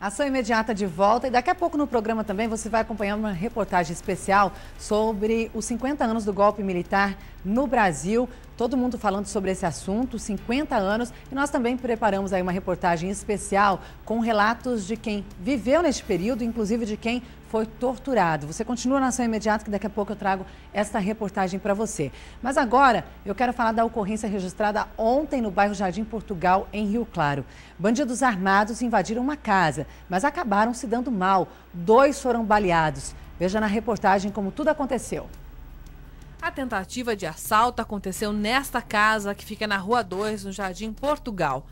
Ação imediata de volta e daqui a pouco no programa também você vai acompanhar uma reportagem especial sobre os 50 anos do golpe militar no Brasil. Todo mundo falando sobre esse assunto, 50 anos, e nós também preparamos aí uma reportagem especial com relatos de quem viveu neste período, inclusive de quem foi torturado. Você continua na ação imediata que daqui a pouco eu trago esta reportagem para você. Mas agora eu quero falar da ocorrência registrada ontem no bairro Jardim Portugal, em Rio Claro. Bandidos armados invadiram uma casa, mas acabaram se dando mal. Dois foram baleados. Veja na reportagem como tudo aconteceu. A tentativa de assalto aconteceu nesta casa que fica na Rua 2, no Jardim Portugal.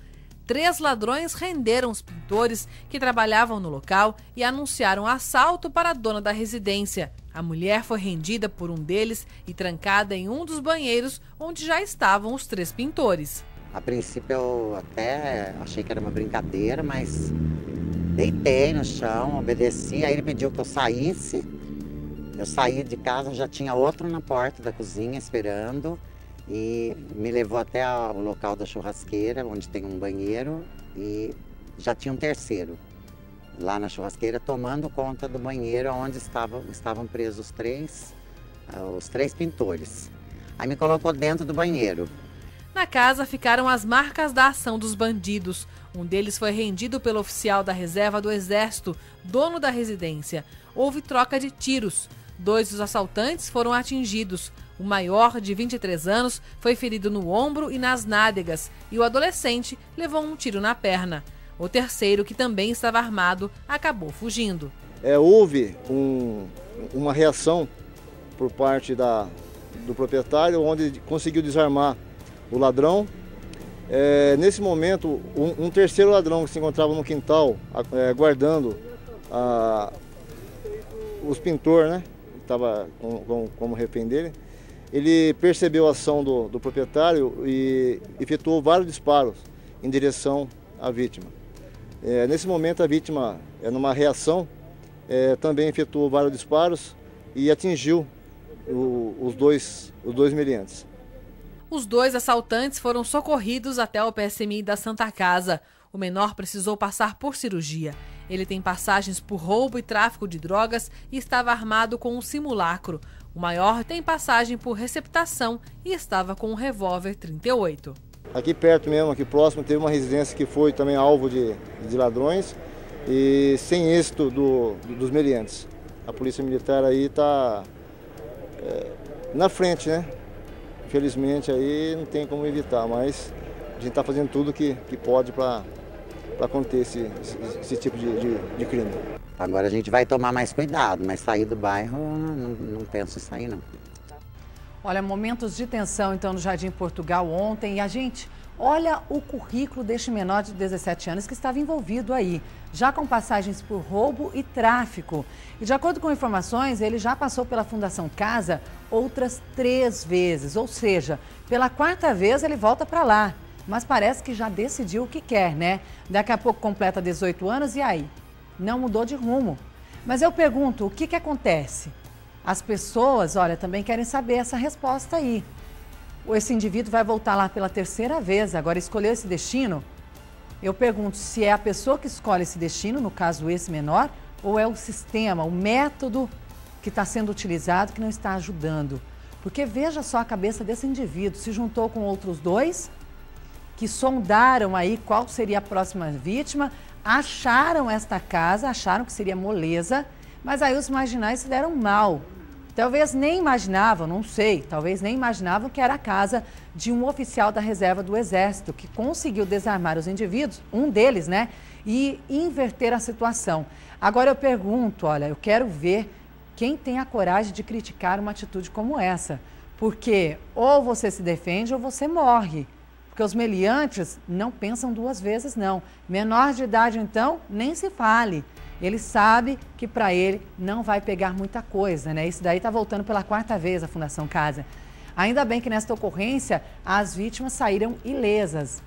Três ladrões renderam os pintores que trabalhavam no local e anunciaram assalto para a dona da residência. A mulher foi rendida por um deles e trancada em um dos banheiros onde já estavam os três pintores. A princípio eu até achei que era uma brincadeira, mas deitei no chão, obedeci. Aí ele pediu que eu saísse eu saí de casa, já tinha outro na porta da cozinha esperando e me levou até o local da churrasqueira, onde tem um banheiro, e já tinha um terceiro lá na churrasqueira tomando conta do banheiro onde estavam, estavam presos os três, ah, os três pintores. Aí me colocou dentro do banheiro. Na casa ficaram as marcas da ação dos bandidos. Um deles foi rendido pelo oficial da reserva do Exército, dono da residência. Houve troca de tiros. Dois dos assaltantes foram atingidos. O maior, de 23 anos, foi ferido no ombro e nas nádegas, e o adolescente levou um tiro na perna. O terceiro, que também estava armado, acabou fugindo. É, houve um, uma reação por parte da, do proprietário, onde conseguiu desarmar o ladrão. É, nesse momento, um, um, terceiro ladrão que se encontrava no quintal, é, guardando a, os pintores, né? Estava com, com, como refém dele, ele percebeu a ação do, do proprietário e efetuou vários disparos em direção à vítima. É, nesse momento, a vítima, é, numa reação, é, também efetuou vários disparos e atingiu o, os, dois, os dois meliantes. Os dois assaltantes foram socorridos até o PSMI da Santa Casa. O menor precisou passar por cirurgia. Ele tem passagens por roubo e tráfico de drogas e estava armado com um simulacro. O maior tem passagem por receptação e estava com um revólver 38. Aqui perto mesmo, aqui próximo, teve uma residência que foi também alvo de, de ladrões e sem êxito do, dos meliantes. A polícia militar aí está é, na frente, né? Infelizmente aí não tem como evitar, mas a gente está fazendo tudo que, que pode para para conter esse, esse, esse tipo de, de, de, crime. Agora a gente vai tomar mais cuidado, mas sair do bairro não, não penso em sair não. Olha, momentos de tensão então no Jardim Portugal ontem e a gente olha o currículo deste menor de 17 anos que estava envolvido aí, já com passagens por roubo e tráfico. E de acordo com informações, ele já passou pela Fundação Casa outras três vezes, ou seja, pela quarta vez ele volta para lá mas parece que já decidiu o que quer, né? Daqui a pouco completa 18 anos e aí? Não mudou de rumo. Mas eu pergunto, o que, que acontece? As pessoas, olha, também querem saber essa resposta aí. Esse indivíduo vai voltar lá pela terceira vez, agora escolheu esse destino? Eu pergunto se é a pessoa que escolhe esse destino, no caso esse menor, ou é o sistema, o método que está sendo utilizado que não está ajudando. Porque veja só a cabeça desse indivíduo, se juntou com outros dois que sondaram aí qual seria a próxima vítima, acharam esta casa, acharam que seria moleza, mas aí os marginais se deram mal. Talvez nem imaginavam, não sei, talvez nem imaginavam que era a casa de um oficial da reserva do Exército que conseguiu desarmar os indivíduos, um deles, né, e inverter a situação. Agora eu pergunto, olha, eu quero ver quem tem a coragem de criticar uma atitude como essa, porque ou você se defende ou você morre. Porque os meliantes não pensam duas vezes, não. Menor de idade, então, nem se fale. Ele sabe que para ele não vai pegar muita coisa, né? Isso daí está voltando pela quarta vez a Fundação Casa. Ainda bem que nesta ocorrência as vítimas saíram ilesas.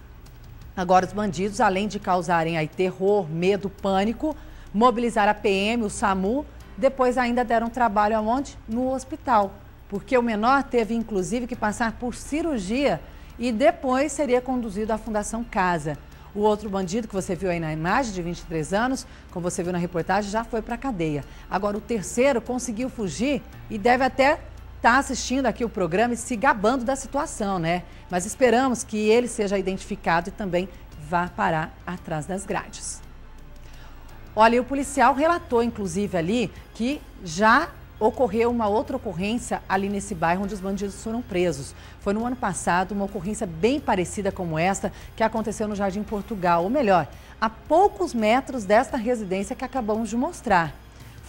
Agora, os bandidos, além de causarem aí terror, medo, pânico, mobilizar a PM, o SAMU, depois ainda deram trabalho aonde? No hospital. Porque o menor teve, inclusive, que passar por cirurgia e depois seria conduzido à Fundação Casa. O outro bandido que você viu aí na imagem, de 23 anos, como você viu na reportagem, já foi para a cadeia. Agora, o terceiro conseguiu fugir e deve até estar tá assistindo aqui o programa e se gabando da situação, né? Mas esperamos que ele seja identificado e também vá parar atrás das grades. Olha, o policial relatou, inclusive, ali que já ocorreu uma outra ocorrência ali nesse bairro onde os bandidos foram presos. Foi no ano passado uma ocorrência bem parecida como esta que aconteceu no Jardim Portugal, ou melhor, a poucos metros desta residência que acabamos de mostrar.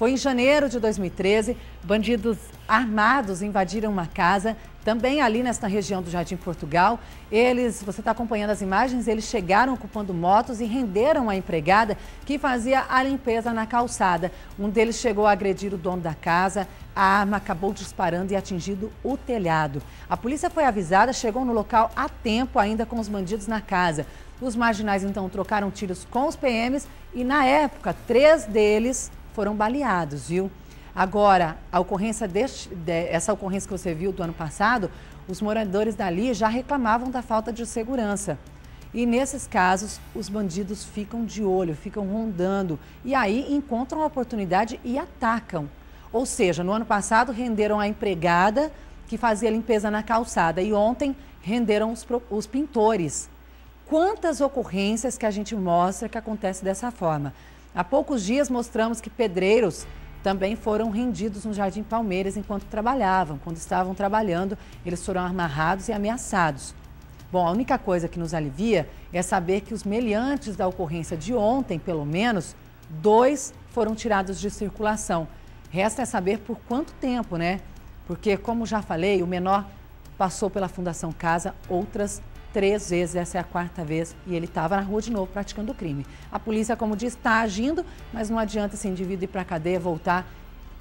Foi em janeiro de 2013, bandidos armados invadiram uma casa, também ali nesta região do Jardim Portugal. Eles, você está acompanhando as imagens, eles chegaram ocupando motos e renderam a empregada que fazia a limpeza na calçada. Um deles chegou a agredir o dono da casa, a arma acabou disparando e atingindo o telhado. A polícia foi avisada, chegou no local a tempo ainda com os bandidos na casa. Os marginais então trocaram tiros com os PMs e na época três deles foram baleados, viu? Agora, a ocorrência deste, de, essa ocorrência que você viu do ano passado, os moradores dali já reclamavam da falta de segurança. E nesses casos, os bandidos ficam de olho, ficam rondando e aí encontram a oportunidade e atacam. Ou seja, no ano passado renderam a empregada que fazia limpeza na calçada e ontem renderam os, os pintores. Quantas ocorrências que a gente mostra que acontece dessa forma? Há poucos dias mostramos que pedreiros também foram rendidos no Jardim Palmeiras enquanto trabalhavam. Quando estavam trabalhando, eles foram amarrados e ameaçados. Bom, a única coisa que nos alivia é saber que os meliantes da ocorrência de ontem, pelo menos, dois foram tirados de circulação. Resta é saber por quanto tempo, né? Porque, como já falei, o menor passou pela Fundação Casa, outras três vezes, essa é a quarta vez, e ele estava na rua de novo praticando o crime. A polícia, como diz, está agindo, mas não adianta esse indivíduo ir para a cadeia voltar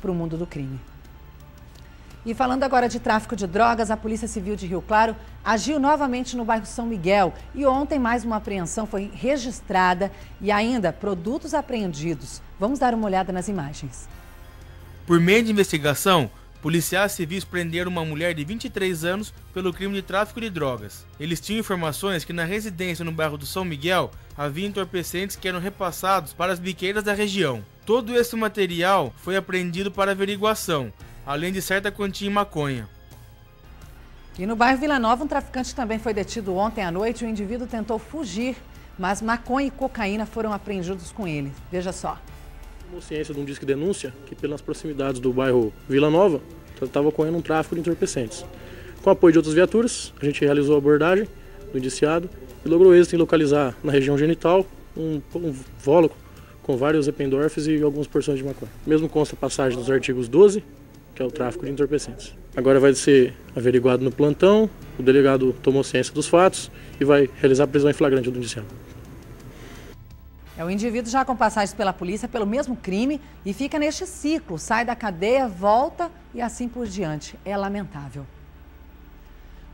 para o mundo do crime. E falando agora de tráfico de drogas, a Polícia Civil de Rio Claro agiu novamente no bairro São Miguel e ontem mais uma apreensão foi registrada e ainda produtos apreendidos. Vamos dar uma olhada nas imagens. Por meio de investigação, Policiais civis prenderam uma mulher de 23 anos pelo crime de tráfico de drogas. Eles tinham informações que na residência no bairro do São Miguel havia entorpecentes que eram repassados para as biqueiras da região. Todo esse material foi apreendido para averiguação, além de certa quantia em maconha. E no bairro Vila Nova, um traficante também foi detido ontem à noite. O indivíduo tentou fugir, mas maconha e cocaína foram apreendidos com ele. Veja só ciência de um disco de denúncia que pelas proximidades do bairro Vila Nova estava ocorrendo um tráfico de entorpecentes. Com apoio de outras viaturas, a gente realizou a abordagem do indiciado e logrou êxito em localizar na região genital um, um vóloco com vários ependorfes e algumas porções de maconha. Mesmo consta a passagem dos artigos 12, que é o tráfico de entorpecentes. Agora vai ser averiguado no plantão, o delegado tomou ciência dos fatos e vai realizar a prisão em flagrante do indiciado. É o indivíduo já com passagens pela polícia pelo mesmo crime e fica neste ciclo, sai da cadeia, volta e assim por diante. É lamentável.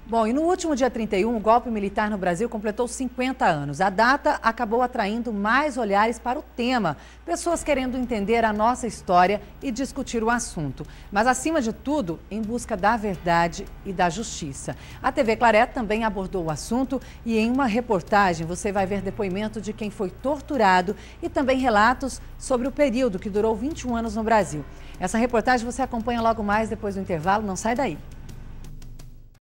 Bom, e no último dia 31, o golpe militar no Brasil completou 50 anos. A data acabou atraindo mais olhares para o tema, pessoas querendo entender a nossa história e discutir o assunto. Mas, acima de tudo, em busca da verdade e da justiça. A TV Claré também abordou o assunto e, em uma reportagem, você vai ver depoimento de quem foi torturado e também relatos sobre o período que durou 21 anos no Brasil. Essa reportagem você acompanha logo mais depois do intervalo, não sai daí.